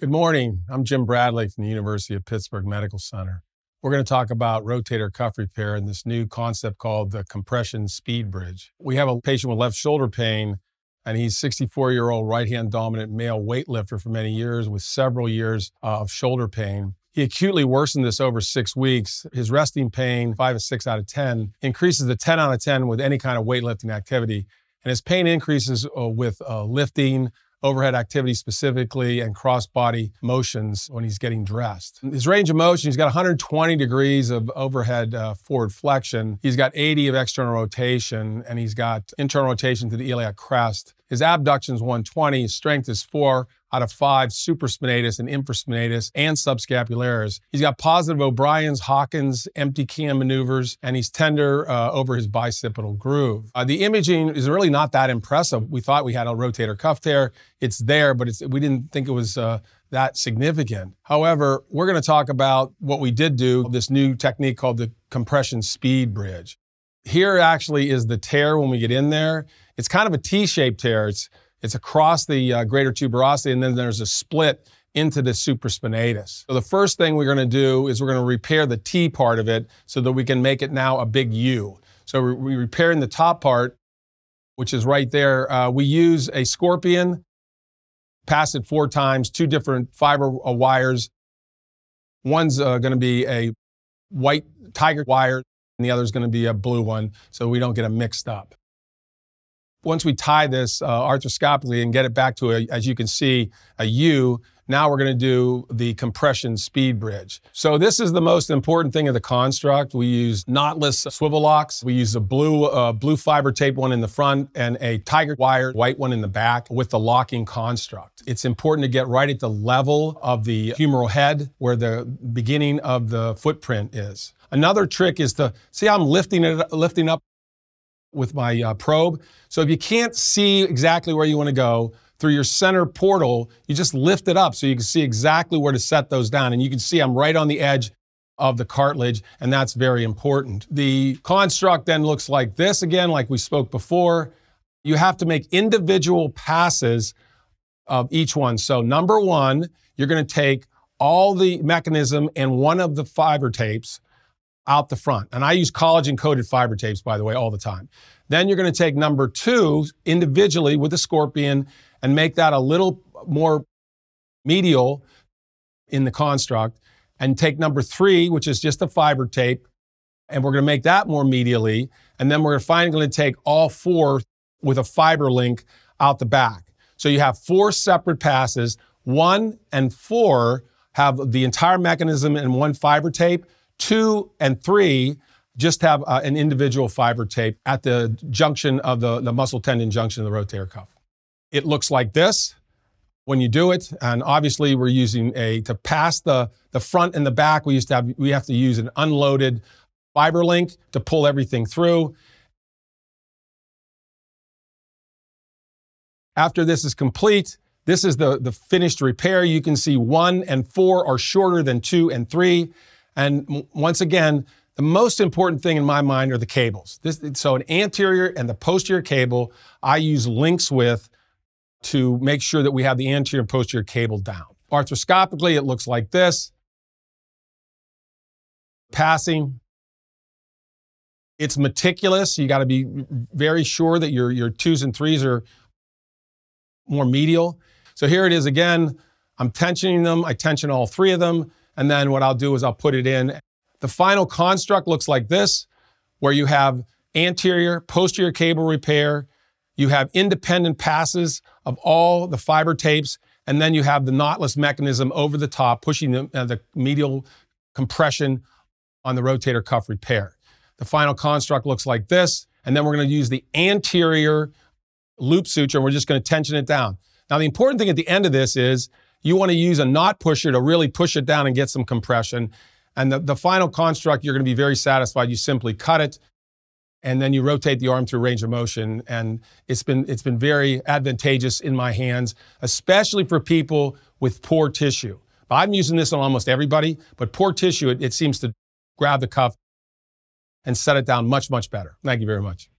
Good morning. I'm Jim Bradley from the University of Pittsburgh Medical Center. We're going to talk about rotator cuff repair and this new concept called the compression SpeedBridge. We have a patient with left shoulder pain, and he's 64 year old right hand dominant male weightlifter for many years with several years of shoulder pain. He acutely worsened this over six weeks. His resting pain, five to six out of 10, increases to 10 out of 10 with any kind of weightlifting activity. And his pain increases uh, with uh, lifting, overhead activity specifically, and cross body motions when he's getting dressed. His range of motion, he's got 120 degrees of overhead uh, forward flexion. He's got 80 of external rotation, and he's got internal rotation to the iliac crest. His abduction is 120, his strength is four out of five supraspinatus and infraspinatus and subscapularis. He's got positive O'Brien's, Hawkins, empty can maneuvers, and he's tender uh, over his bicipital groove. Uh, the imaging is really not that impressive. We thought we had a rotator cuff tear. It's there, but it's, we didn't think it was uh, that significant. However, we're going to talk about what we did do, this new technique called the compression SpeedBridge. Here actually is the tear when we get in there. It's kind of a T-shaped tear. It's, it's across the uh, greater tuberosity, and then there's a split into the supraspinatus. So the first thing we're going to do is we're going to repair the T part of it so that we can make it now a big U. So we're, repairing the top part, which is right there. Uh, we use a scorpion, pass it four times, two different fiber uh, wires. One's uh, going to be a white TigerWire, and the other is going to be a blue one, so we don't get them mixed up once we tie this uh, arthroscopically and get it back to, a, as you can see, a U, now we're going to do the compression SpeedBridge. So this is the most important thing of the construct. We use knotless SwiveLocks. We use a blue, uh, blue FiberTape one in the front and a TigerWire white one in the back with the locking construct. It's important to get right at the level of the humeral head where the beginning of the footprint is. Another trick is to see I'm lifting it, lifting up with my uh, probe. So if you can't see exactly where you want to go through your center portal, you just lift it up so you can see exactly where to set those down. And you can see I'm right on the edge of the cartilage, and that's very important. The construct then looks like this again, like we spoke before. You have to make individual passes of each one. So number one, you're going to take all the mechanism and one of the FiberTapes, out the front. And I use collagen coated FiberTapes, by the way, all the time. Then you're going to take number two individually with the scorpion and make that a little more medial in the construct. And take number three, which is just a FiberTape, and we're going to make that more medially. And then we're finally going to take all four with a FiberLink out the back. So you have four separate passes. One and four have the entire mechanism in one FiberTape. Two and three just have uh, an individual FiberTape at the junction of the, the muscle tendon junction of the rotator cuff. It looks like this when you do it. And obviously we're using a, to pass the, the front and the back, we used to have, we have to use an unloaded FiberLink to pull everything through. After this is complete, this is the, the finished repair. You can see one and four are shorter than two and three. And once again, the most important thing in my mind are the cables. This, so an anterior and the posterior cable, I use links with to make sure that we have the anterior and posterior cable down. Arthroscopically, it looks like this. Passing. It's meticulous. You got to be very sure that your, your twos and threes are more medial. So here it is again. I'm tensioning them. I tension all three of them. And then what I'll do is I'll put it in. The final construct looks like this, where you have anterior, posterior cable repair, you have independent passes of all the FiberTapes, and then you have the knotless mechanism over the top, pushing the, uh, the medial compression on the rotator cuff repair. The final construct looks like this, and then we're going to use the anterior loop suture, and we're just going to tension it down. Now, the important thing at the end of this is you want to use a knot pusher to really push it down and get some compression. And the, the final construct, you're going to be very satisfied. You simply cut it and then you rotate the arm through range of motion. And it's been, it's been very advantageous in my hands, especially for people with poor tissue. I'm using this on almost everybody, but poor tissue, it, it seems to grab the cuff and set it down much, much better. Thank you very much.